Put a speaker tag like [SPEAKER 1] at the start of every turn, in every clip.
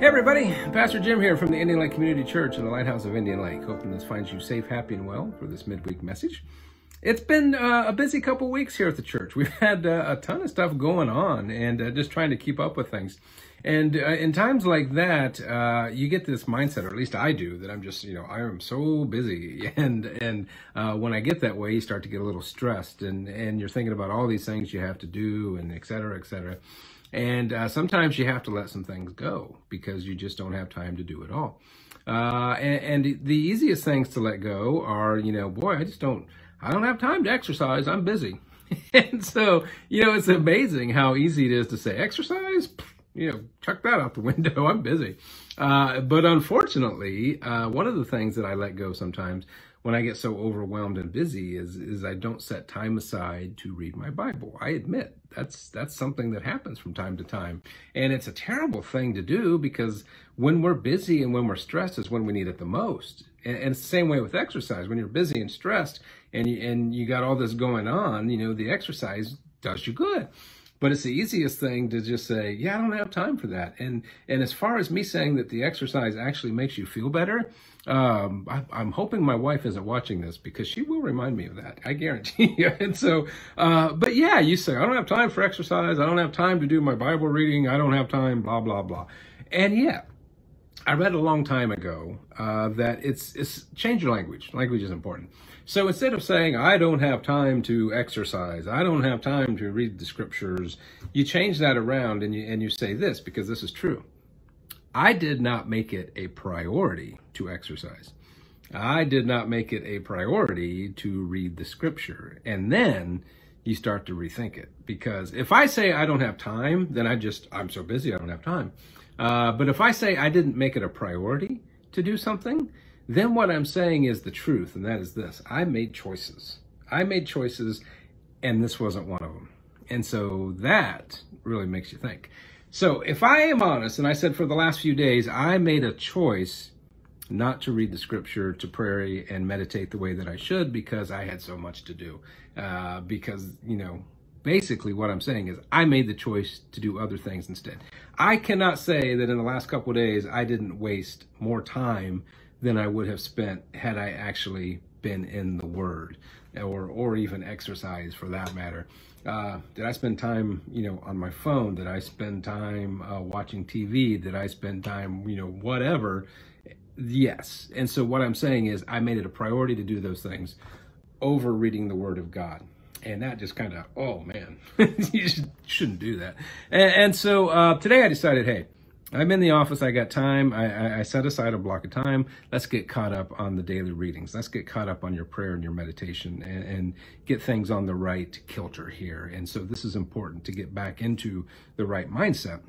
[SPEAKER 1] Hey everybody, Pastor Jim here from the Indian Lake Community Church in the Lighthouse of Indian Lake. Hoping this finds you safe, happy, and well for this midweek message. It's been uh, a busy couple weeks here at the church. We've had uh, a ton of stuff going on and uh, just trying to keep up with things. And uh, in times like that, uh, you get this mindset, or at least I do, that I'm just, you know, I am so busy. And and uh, when I get that way, you start to get a little stressed, and and you're thinking about all these things you have to do, and et cetera, et cetera. And uh, sometimes you have to let some things go because you just don't have time to do it all. Uh, and, and, the easiest things to let go are, you know, boy, I just don't, I don't have time to exercise. I'm busy. and so, you know, it's amazing how easy it is to say exercise. You know, chuck that out the window. I'm busy. Uh, but unfortunately, uh, one of the things that I let go sometimes when I get so overwhelmed and busy is is I don't set time aside to read my Bible. I admit that's that's something that happens from time to time. And it's a terrible thing to do because when we're busy and when we're stressed is when we need it the most. And, and it's the same way with exercise. When you're busy and stressed and you, and you got all this going on, you know, the exercise does you good. But it's the easiest thing to just say, yeah, I don't have time for that. And and as far as me saying that the exercise actually makes you feel better, um, I, am hoping my wife isn't watching this because she will remind me of that. I guarantee you. and so, uh, but yeah, you say, I don't have time for exercise. I don't have time to do my Bible reading. I don't have time, blah, blah, blah. And yeah, I read a long time ago uh, that it's, it's change your language. Language is important. So instead of saying, I don't have time to exercise, I don't have time to read the scriptures, you change that around and you, and you say this because this is true. I did not make it a priority to exercise. I did not make it a priority to read the scripture. And then you start to rethink it. Because if I say I don't have time, then I just, I'm so busy, I don't have time. Uh, but if I say I didn't make it a priority to do something, then what I'm saying is the truth. And that is this I made choices. I made choices, and this wasn't one of them. And so that really makes you think. So if I am honest, and I said for the last few days, I made a choice not to read the scripture, to pray and meditate the way that I should because I had so much to do. Uh, because, you know, basically what I'm saying is I made the choice to do other things instead. I cannot say that in the last couple days I didn't waste more time than I would have spent had I actually been in the Word or or even exercise for that matter. Uh, did I spend time, you know, on my phone? Did I spend time uh, watching TV? Did I spend time, you know, whatever? Yes. And so what I'm saying is I made it a priority to do those things over reading the Word of God. And that just kind of, oh man, you shouldn't do that. And, and so uh, today I decided, hey, I'm in the office. I got time. I, I, set aside a block of time. Let's get caught up on the daily readings. Let's get caught up on your prayer and your meditation and, and get things on the right kilter here. And so this is important to get back into the right mindset.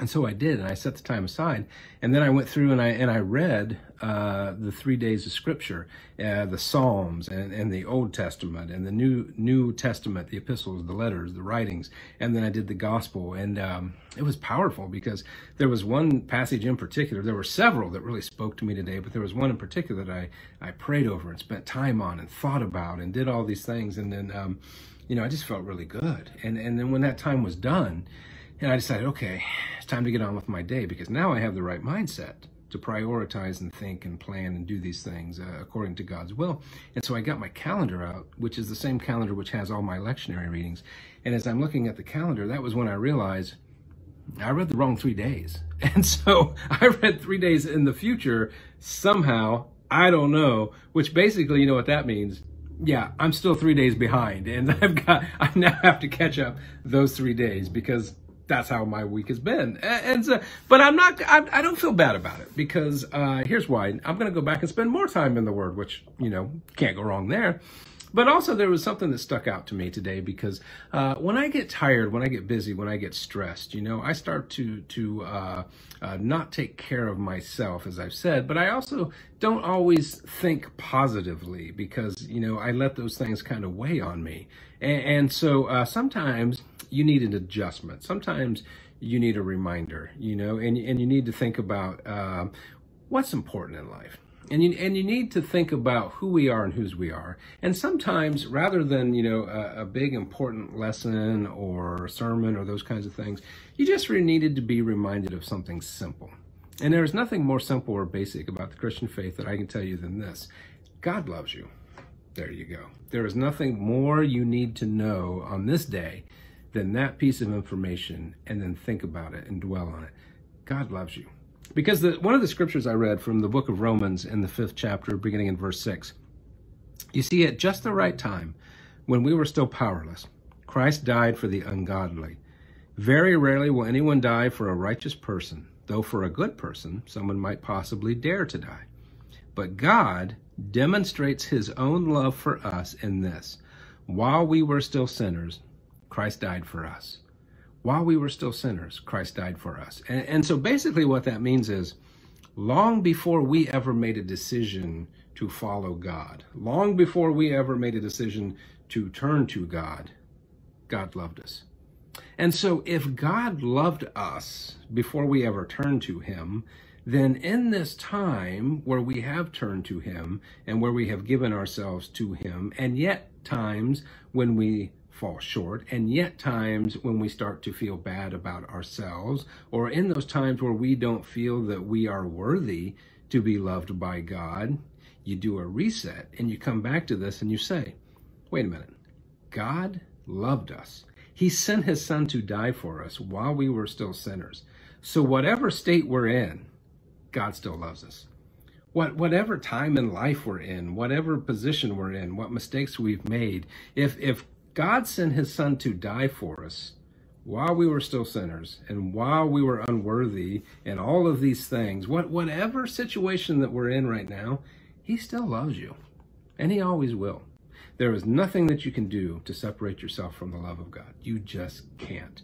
[SPEAKER 1] And so I did, and I set the time aside. And then I went through and I and I read uh, the three days of Scripture, uh, the Psalms and, and the Old Testament and the New New Testament, the epistles, the letters, the writings, and then I did the Gospel. And um, it was powerful because there was one passage in particular. There were several that really spoke to me today, but there was one in particular that I I prayed over and spent time on and thought about and did all these things. And then um, you know I just felt really good. And and then when that time was done and I decided, okay, it's time to get on with my day because now I have the right mindset to prioritize and think and plan and do these things uh, according to God's will. And so I got my calendar out, which is the same calendar which has all my lectionary readings. And as I'm looking at the calendar, that was when I realized I read the wrong three days. And so I read three days in the future somehow, I don't know, which basically, you know what that means? Yeah, I'm still three days behind and I've got, I now have to catch up those three days because that's how my week has been. And so, but I'm not, I, I don't feel bad about it because uh, here's why. I'm going to go back and spend more time in the Word, which, you know, can't go wrong there. But also, there was something that stuck out to me today because uh, when I get tired, when I get busy, when I get stressed, you know, I start to to uh, uh, not take care of myself, as I've said. But I also don't always think positively because you know I let those things kind of weigh on me, and, and so uh, sometimes you need an adjustment. Sometimes you need a reminder, you know, and and you need to think about um, what's important in life and you and you need to think about who we are and whose we are. And sometimes, rather than you know a, a big important lesson or sermon or those kinds of things, you just really needed to be reminded of something simple. And there is nothing more simple or basic about the Christian faith that I can tell you than this God loves you. There you go. There is nothing more you need to know on this day than that piece of information and then think about it and dwell on it. God loves you. Because the, one of the scriptures I read from the book of Romans in the fifth chapter, beginning in verse 6, you see, at just the right time, when we were still powerless, Christ died for the ungodly. Very rarely will anyone die for a righteous person, though for a good person, someone might possibly dare to die. But God demonstrates his own love for us in this. While we were still sinners, Christ died for us. While we were still sinners, Christ died for us. And, and so basically what that means is long before we ever made a decision to follow God, long before we ever made a decision to turn to God, God loved us. And so if God loved us before we ever turned to him, then in this time where we have turned to him and where we have given ourselves to him, and yet times when we fall short, and yet times when we start to feel bad about ourselves, or in those times where we don't feel that we are worthy to be loved by God, you do a reset and you come back to this and you say, wait a minute, God loved us. He sent his son to die for us while we were still sinners. So whatever state we're in, God still loves us. What, whatever time in life we're in, whatever position we're in, what mistakes we've made, if, if God sent his son to die for us while we were still sinners and while we were unworthy and all of these things, what, whatever situation that we're in right now, he still loves you and he always will. There is nothing that you can do to separate yourself from the love of God. You just can't.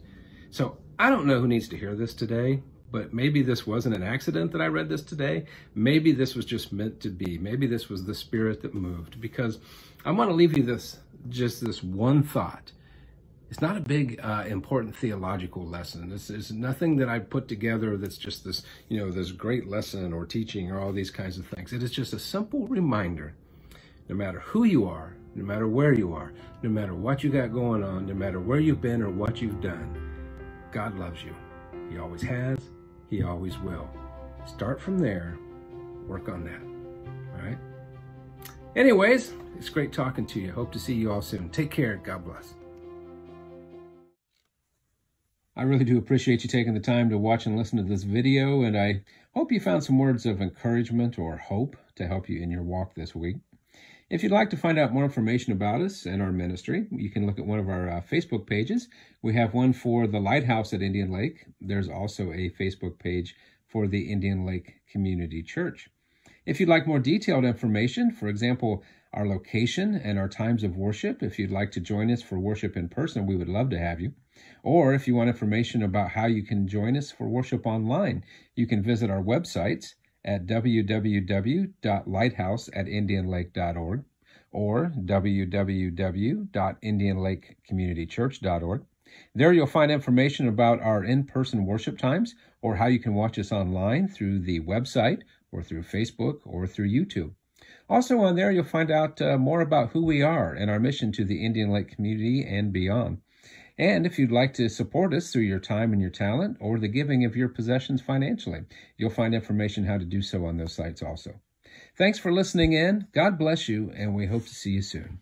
[SPEAKER 1] So I don't know who needs to hear this today, but maybe this wasn't an accident that I read this today. Maybe this was just meant to be. Maybe this was the spirit that moved because I want to leave you this, just this one thought. It's not a big, uh, important theological lesson. This is nothing that I put together that's just this, you know, this great lesson or teaching or all these kinds of things. It is just a simple reminder, no matter who you are, no matter where you are, no matter what you got going on, no matter where you've been or what you've done, God loves you. He always has, He always will. Start from there, work on that. All right? Anyways, it's great talking to you. Hope to see you all soon. Take care. God bless. I really do appreciate you taking the time to watch and listen to this video, and I hope you found some words of encouragement or hope to help you in your walk this week. If you'd like to find out more information about us and our ministry, you can look at one of our uh, Facebook pages. We have one for the Lighthouse at Indian Lake. There's also a Facebook page for the Indian Lake Community Church. If you'd like more detailed information, for example, our location and our times of worship, if you'd like to join us for worship in person, we would love to have you. Or if you want information about how you can join us for worship online, you can visit our websites at www.lighthouseatindianlake.org or www.indianlakecommunitychurch.org. There you'll find information about our in-person worship times or how you can watch us online through the website or through Facebook or through YouTube. Also on there, you'll find out uh, more about who we are and our mission to the Indian Lake community and beyond. And if you'd like to support us through your time and your talent or the giving of your possessions financially, you'll find information how to do so on those sites also. Thanks for listening in. God bless you, and we hope to see you soon.